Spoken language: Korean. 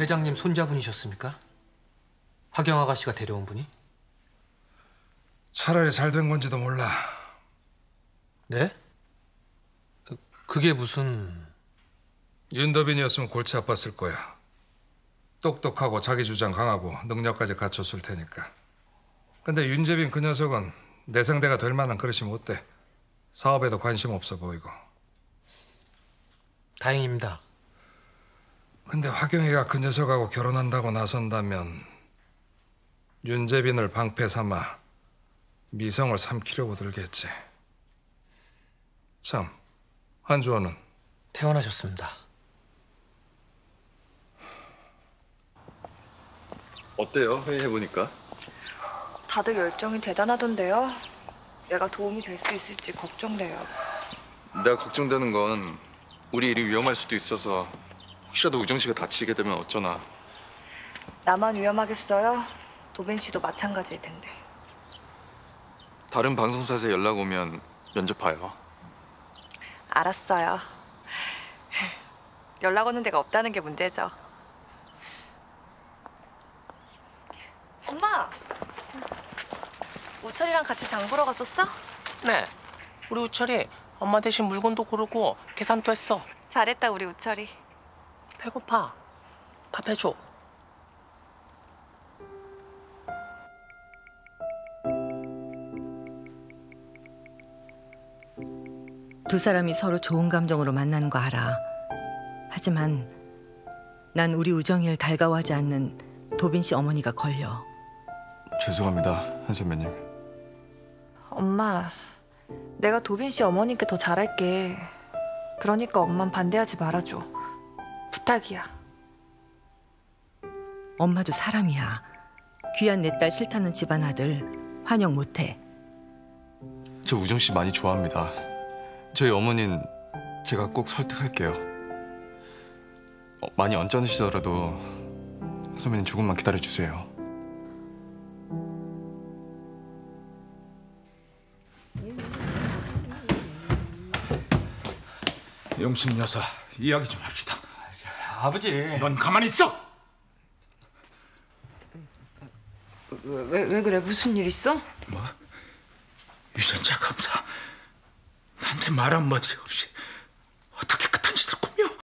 회장님 손자분이셨습니까? 하경 아가씨가 데려온 분이? 차라리 잘 된 건지도 몰라. 네? 그- 그게 무슨... 윤도빈이었으면 골치 아팠을 거야. 똑똑하고 자기 주장 강하고 능력까지 갖췄을 테니까. 근데 윤재빈 그 녀석은 내 상대가 될 만한 그릇이 못 돼. 사업에도 관심 없어 보이고. 다행입니다. 근데 화경이가 그 녀석하고 결혼한다고 나선다면 윤재빈을 방패 삼아 미성을 삼키려고 들겠지. 참, 한주원은 태어나셨습니다. 어때요? 회의해보니까? 다들 열정이 대단하던데요. 내가 도움이 될 수 있을지 걱정돼요. 내가 걱정되는 건 우리 일이 위험할 수도 있어서 혹시라도 우정 씨가 다치게 되면 어쩌나 나만 위험하겠어요? 도빈 씨도 마찬가지일 텐데. 다른 방송사에서 연락 오면 면접 봐요 알았어요. 연락 오는 데가 없다는 게 문제죠. 엄마! 우철이랑 같이 장 보러 갔었어? 네. 우리 우철이 엄마 대신 물건도 고르고 계산도 했어. 잘했다 우리 우철이. 배고파. 밥 해줘. 두 사람이 서로 좋은 감정으로 만난 거 알아. 하지만 난 우리 우정이를 달가워하지 않는 도빈 씨 어머니가 걸려. 죄송합니다 한 선배님 엄마, 내가 도빈 씨 어머니께 더 잘할게. 그러니까 엄만 반대하지 말아줘. 부탁이야. 엄마도 사람이야. 귀한 내 딸 싫다는 집안 아들 환영 못해. 저 우정 씨 많이 좋아합니다 저희 어머닌 제가 꼭 설득할게요 어, 많이 언짢으시더라도 한 선배님 조금만 기다려주세요 영신 여사 이야기 좀 합시다. 아버지... 넌 가만히 있어. 왜, 왜 그래? 무슨 일 있어? 유전자 검사 나한테 말 한마디 없이